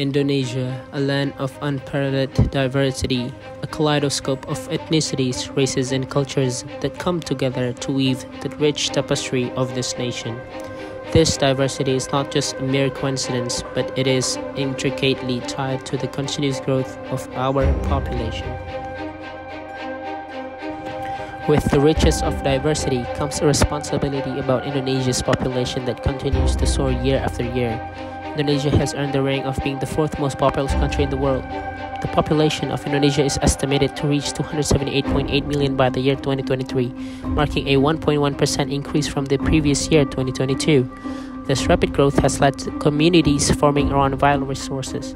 Indonesia, a land of unparalleled diversity, a kaleidoscope of ethnicities, races, and cultures that come together to weave the rich tapestry of this nation. This diversity is not just a mere coincidence, but it is intricately tied to the continuous growth of our population. With the richness of diversity comes a responsibility about Indonesia's population that continues to soar year after year. Indonesia has earned the rank of being the fourth most populous country in the world. The population of Indonesia is estimated to reach 278.8 million by the year 2023, marking a 1.1% increase from the previous year 2022. This rapid growth has led to communities forming around vital resources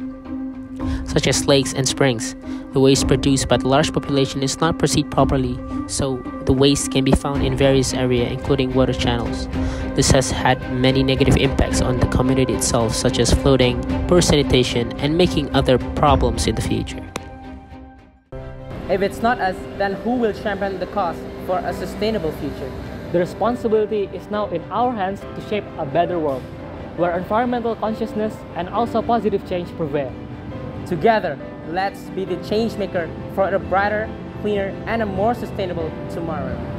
such as lakes and springs. The waste produced by the large population is not perceived properly, so the waste can be found in various areas, including water channels. This has had many negative impacts on the community itself, such as flooding, poor sanitation, and making other problems in the future. If it's not us, then who will champion the cause for a sustainable future? The responsibility is now in our hands to shape a better world, where environmental consciousness and also positive change prevail. Together, let's be the change maker for a brighter, cleaner, and a more sustainable tomorrow.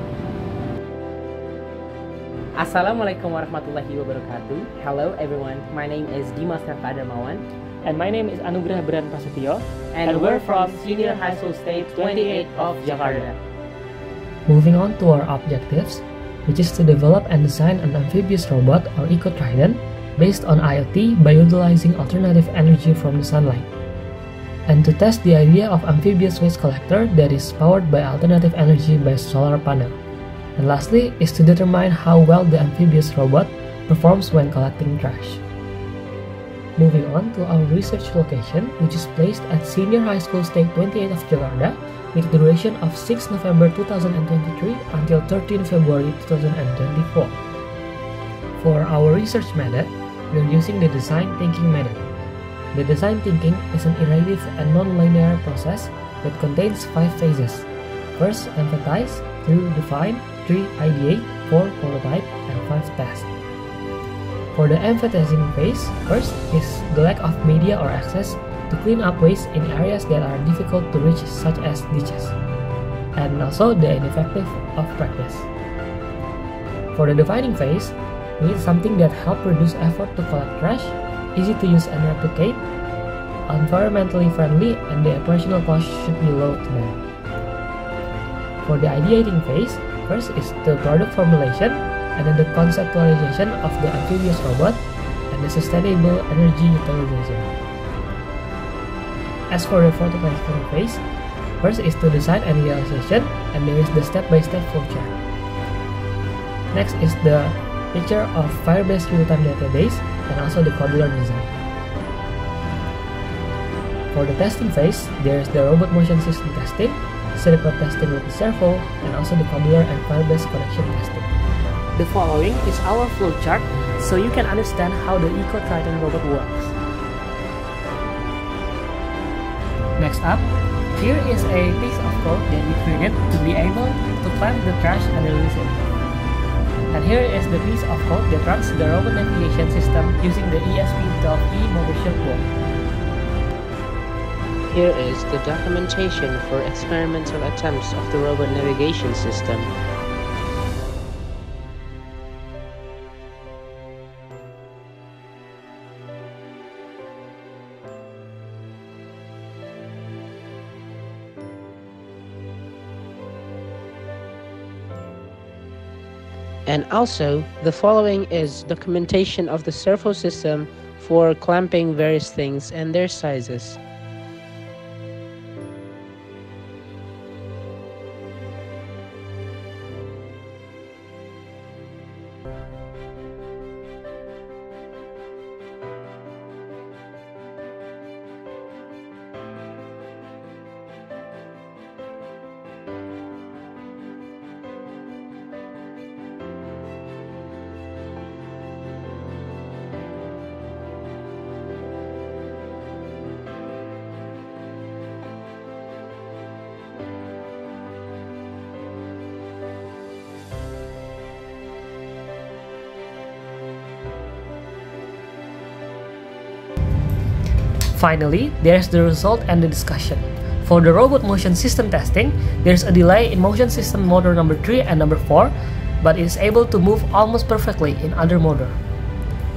Assalamualaikum warahmatullahi wabarakatuh. Hello everyone, my name is Dimas Darmawan. And my name is Anugrah Beran Prasetyo. And, and we're from Senior High School State 28 of Jakarta. Moving on to our objectives, which is to develop and design an amphibious robot or eco-trident based on IoT by utilizing alternative energy from the sunlight and to test the idea of amphibious waste collector that is powered by alternative energy by solar panel. And lastly is to determine how well the amphibious robot performs when collecting trash. Moving on to our research location, which is placed at Senior High School State 28 of Jakarta, with duration of 6 November 2023 until 13 February 2024. For our research method, we are using the design thinking method. The design thinking is an iterative and non-linear process that contains five phases. First, empathize, two, define, three, ideate, four, prototype, and five, test. For the empathizing phase, first is the lack of media or access to clean up waste in areas that are difficult to reach such as ditches, and also the ineffective of practice. For the defining phase, we need something that help reduce effort to collect trash easy to use and replicate, environmentally friendly, and the operational cost should be low to none. For the ideating phase, first is the product formulation, and then the conceptualization of the amphibious robot, and the sustainable energy utilization. As for the prototyping phase, first is to design and realization, and there is the step-by-step -step flowchart. Next is the picture of Firebase real-time database and also the Kodular design. For the testing phase, there is the robot motion system testing, circuit testing with the servo, and also the Kodular and Firebase connection testing. The following is our flowchart so you can understand how the Eco-Trident robot works. Next up, here is a piece of code that we created to be able to clamp the trash and release it. And here is the piece of code that runs the robot navigation system using the ESP12E mothership board. Here is the documentation for experimental attempts of the robot navigation system. And also, the following is documentation of the servo system for clamping various things and their sizes. Finally, there's the result and the discussion. For the robot motion system testing, there's a delay in motion system motor number 3 and number 4, but it is able to move almost perfectly in other motor.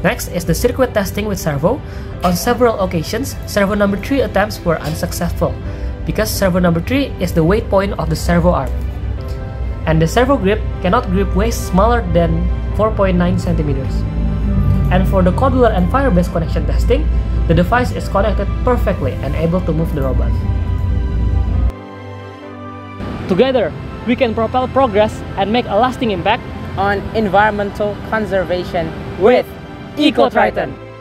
Next is the circuit testing with servo. On several occasions, servo number 3 attempts were unsuccessful because servo number 3 is the weight point of the servo arm. And the servo grip cannot grip waste smaller than 4.9 centimeters. And for the Kodular and Firebase connection testing, the device is connected perfectly and able to move the robot. Together, we can propel progress and make a lasting impact on environmental conservation with EcoTrident.